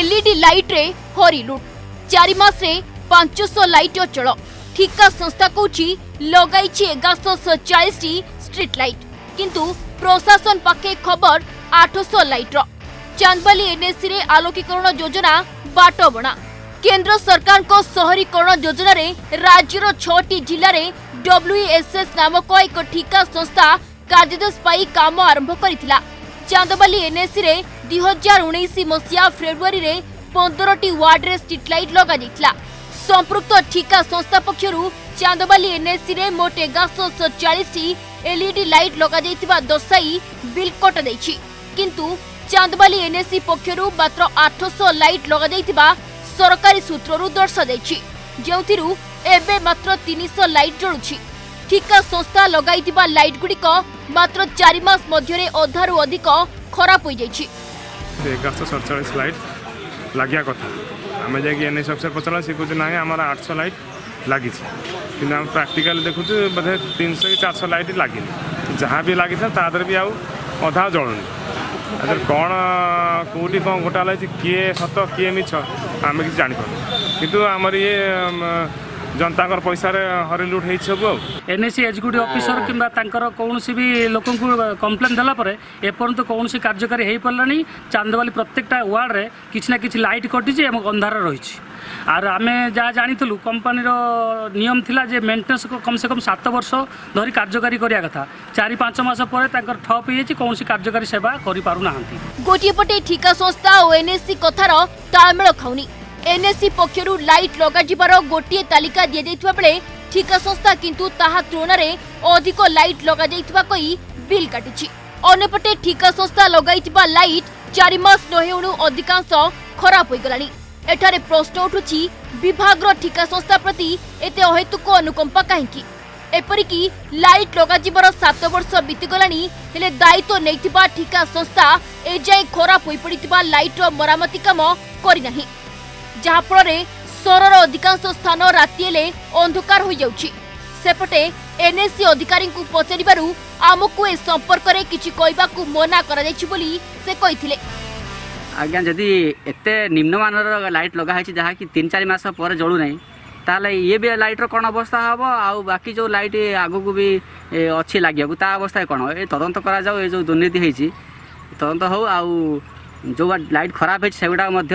LED ଲାଇଟ୍ରେ Hari ଲୁଟ୍ ଚାରି ମାସରେ ପାଞ୍ଚଶହ ଲାଇଟ୍ ଅଚଳ ଠିକା ସଂସ୍ଥା କହୁଛି ଲଗାଇଛି ଏଗାରଶହ ଚାଳିଶଟି ଷ୍ଟ୍ରିଟ୍ ଲାଇଟ୍ କିନ୍ତୁ ପ୍ରଶାସନ ପାଖେ ଖବର ଆଠଶହ ଲାଇଟ୍ର ଚାନ୍ଦବାଲି ଏନ୍ଏସିରେ ଆଲୋକୀକରଣ ଯୋଜନା ବାଟବଣା କେନ୍ଦ୍ର ସରକାରଙ୍କ ସହରୀକରଣ ଯୋଜନାରେ ରାଜ୍ୟର ଛଅଟି ଜିଲ୍ଲାରେ ଡବ୍ଲ୍ୟୁଏସ୍ଏସ୍ ନାମକ ଏକ ଠିକା ସଂସ୍ଥା କାର୍ଯ୍ୟଦେଶ ପାଇଁ କାମ ଆରମ୍ଭ କରିଥିଲା ଚାନ୍ଦବାଲି ଏନ୍ଏସିରେ ଦୁଇ ହଜାର ଉଣେଇଶ ମସିହା ଫେବୃଆରୀରେ ପନ୍ଦରଟି ୱାର୍ଡରେ ଷ୍ଟ୍ରିଟ୍ ଲାଇଟ୍ ଲଗାଯାଇଥିଲା ସମ୍ପୃକ୍ତ ଠିକା ସଂସ୍ଥା ପକ୍ଷରୁ ଚାନ୍ଦବାଲି ଏନ୍ଏସିରେ ମୋଟ ଏଗାରଶହ ସତଚାଳିଶଟି ଏଲ୍ଇଡି ଲାଇଟ୍ ଲଗାଯାଇଥିବା ଦର୍ଶାଇ ବିଲ୍ କଟାଯାଇଛି କିନ୍ତୁ ଚାନ୍ଦବାଲି ଏନ୍ଏସି ପକ୍ଷରୁ ମାତ୍ର ଆଠଶହ ଲାଇଟ୍ ଲଗାଯାଇଥିବା ସରକାରୀ ସୂତ୍ରରୁ ଦର୍ଶାଯାଇଛି ଯେଉଁଥିରୁ ଏବେ ମାତ୍ର ତିନିଶହ ଲାଇଟ୍ ଜଳୁଛି ଠିକା সংস্থা ଲଗାଇଥିବା লাইট গুড়িক মাত্র চারি মাস মধ্যে অধারু অধিক ଖରାପ ହୋଇଯାଇଛି ଏଗାରଶହ ସତଚାଳିଶ ଲାଇଟ୍ ଲାଗିବା କଥା ଆମେ ଯାଇକି ଏନ୍ଏସ୍ ଅଫିସର ପଚାରିଲା ସେ କହୁଛି ନାହିଁ ଆମର ଆଠଶହ ଲାଇଟ୍ ଲାଗିଛି କିନ୍ତୁ ଆମେ ପ୍ରାକ୍ଟିକାଲି ଦେଖୁଛୁ ବୋଧେ ତିନିଶହ କି ଚାରିଶହ ଲାଇଟ୍ ଲାଗିନି ଯାହା ବି ଲାଗିଥିଲା ତା ଦେହରେ ବି ଆଉ ଅଧା ଜଳୁନି ତା କ'ଣ କେଉଁଠି କ'ଣ ଘୋଟାଲା ହେଇଛି କିଏ ସତ କିଏ ମିଛ ଆମେ କିଛି ଜାଣିପାରୁନୁ କିନ୍ତୁ ଆମର ଇଏ জনতাঙ্কর পয়সার হরি লুট হয়েছে সবু এনএসি এক্সিক্যুটিভ অফিসর কিংবা তাঙ্কর কৌশি বি লোক কমপ্লেন দেলা পরে এপর্যন্ত কৌশি কার্যকারী হয়ে পারলানি চান্দবালি প্রত্যেকটা ওয়ার্ডে কিছু না কিছু লাইট কটিছে এবং অন্ধার রয়েছে আর আমি যা জাঁথিলু কোম্পানির নিয়ম লা যে মেটেন্স কমসে কম সাত বর্ষ ধরে কার্যকারী করা কথা চারি পাঁচ মাস পরে তাঁর ঠপ হয়েছে কৌশি কার্যকারী সেবা করে পু না গোটিয়ে পটে ঠিকা সংস্থা ও এনএসি কথার তাল খাওনি এনএসি পক্ষর লাইট লগাযার গোটিয়ে তালিকা দিয়ে বেড়ে ঠিকা সংস্থা কিন্তু তাহা তুলনার অধিক লাইট লগাই বিল কাটিছে অন্যপটে ঠিকা সংস্থা লগাই লাইট চারি মাস নহেণু অধিকাংশ ଖରାପ ହୋଇଗଲାଣି ଏଠାରେ ପ୍ରଶ୍ନ ଉଠୁଛି ବିଭାଗର ଠିକା ସଂସ୍ଥା ପ୍ରତି ଏତେ ଅହେତୁକ ଅନୁକମ୍ପା କାହିଁକି ଏପରିକି ଲାଇଟ୍ ଲଗାଯିବାର ସାତ ବର୍ଷ ବିତିଗଲାଣି ହେଲେ ଦାୟିତ୍ୱ ନେଇଥିବା ଠିକା ସଂସ୍ଥା ଏଯାଏଁ ଖରାପ ହୋଇପଡ଼ିଥିବା ଲାଇଟ୍ର ମରାମତି କାମ କରିନାହିଁ ଯାହାଫଳରେ ସହରର ଅଧିକାଂଶ ସ୍ଥାନ ରାତି ହେଲେ ଅନ୍ଧକାର ହୋଇଯାଉଛି ସେପଟେ ଏନ୍ଏସ୍ସି ଅଧିକାରୀଙ୍କୁ ପଚାରିବାରୁ ଆମକୁ ଏ ସମ୍ପର୍କରେ କିଛି କହିବାକୁ ମନା କରାଯାଇଛି ବୋଲି ସେ କହିଥିଲେ ଆଜ୍ଞା ଯଦି ଏତେ ନିମ୍ନମାନର ଲାଇଟ୍ ଲଗାହେଇଛି ଯାହାକି ତିନି ଚାରି ମାସ ପରେ ଜଳୁ ନାହିଁ ତାହେଲେ ଇଏ ବି ଲାଇଟ୍ର କ'ଣ ଅବସ୍ଥା ହେବ ଆଉ ବାକି ଯେଉଁ ଲାଇଟ୍ ଆଗକୁ ବି ଅଛି ଲାଗିବାକୁ ତା ଅବସ୍ଥା କ'ଣ ଏ ତଦନ୍ତ କରାଯାଉ ଏ ଯେଉଁ ଦୁର୍ନୀତି ହେଇଛି ତଦନ୍ତ ହେଉ ଆଉ ଯେଉଁ ଲାଇଟ୍ ଖରାପ ହେଇଛି ସେଗୁଡ଼ାକ ମଧ୍ୟ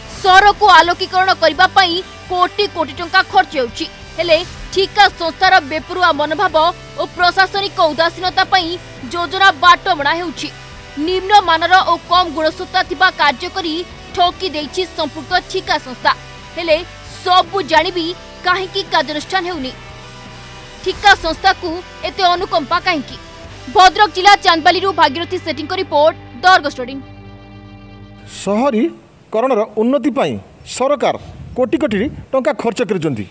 ସହରକୁ ଆଲୋକୀକରଣ କରିବା ପାଇଁ କୋଟି କୋଟି ଟଙ୍କା ଖର୍ଚ୍ଚ ହେଉଛି ହେଲେ ଠିକା ସଂସ୍ଥାର ବେପରୁଆ ମନୋଭାବ ଓ ପ୍ରଶାସନିକ ଉଦାସୀନତା ପାଇଁ ଯୋଜନା ବାଟମଣା ହେଉଛି ନିମ୍ନମାନର ଓ କମ୍ ଗୁଣସତ୍ତା ଥିବା କାର୍ଯ୍ୟ କରି ଠକି ଦେଇଛି ସମ୍ପୃକ୍ତ ଠିକା ସଂସ୍ଥା ହେଲେ ସବୁ ଜାଣିବି କାହିଁକି କାର୍ଯ୍ୟାନୁଷ୍ଠାନ ହେଉନି ଠିକା ସଂସ୍ଥାକୁ ଏତେ ଅନୁକମ୍ପା କାହିଁକି ଭଦ୍ରକ ଜିଲ୍ଲା ଚାନ୍ଦବାଲିରୁ ଭାଗୀରଥୀ ସେଠୀଙ୍କ ରିପୋର୍ଟ ଦର୍ଗ ଷ୍ଟୋରିଂ ସହରୀ କରଣର ଉନ୍ନତି ପାଇଁ ସରକାର କୋଟି କୋଟି ଟଙ୍କା ଖର୍ଚ୍ଚ କରିଛନ୍ତି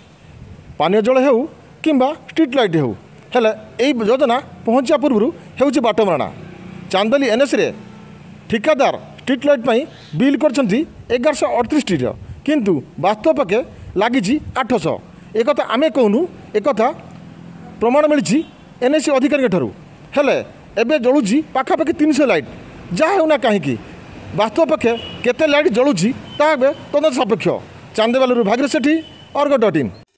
ପାନୀୟ ଜଳ ହେଉ କିମ୍ବା ଷ୍ଟ୍ରିଟ୍ ଲାଇଟ୍ ହେଉ ହେଲେ ଏହି ଯୋଜନା ପହଞ୍ଚିବା ପୂର୍ବରୁ ହେଉଛି ବାଟମାରଣା ଚାନ୍ଦଲି ଏନ୍ଏସ୍ରେ ଠିକାଦାର ଷ୍ଟ୍ରିଟ୍ ଲାଇଟ୍ ପାଇଁ ବିଲ୍ କରିଛନ୍ତି ଏଗାରଶହ ଅଠତିରିଶଟିର କିନ୍ତୁ ବାସ୍ତବ ପକ୍ଷେ ଲାଗିଛି ଆଠଶହ ଏକଥା ଆମେ କହୁନୁ ଏକଥା ପ୍ରମାଣ ମିଳିଛି ଏନ୍ଏସି ଅଧିକାରୀଙ୍କ ଠାରୁ ହେଲେ ଏବେ ଜଳୁଛି ପାଖାପାଖି ତିନିଶହ ଲାଇଟ୍ ଯାହା ହେଉନା କାହିଁକି ବାସ୍ତବ ପକ୍ଷେ କେତେ ଲାଇଟ୍ ଜଳୁଛି ତାହା ଏବେ ତଦନ୍ତ ସାପେକ୍ଷ ଚାନ୍ଦିବାଲରୁ ଭାଗିର ସେଠୀ ଅର୍ଗ ଡଟ୍ ଇନ୍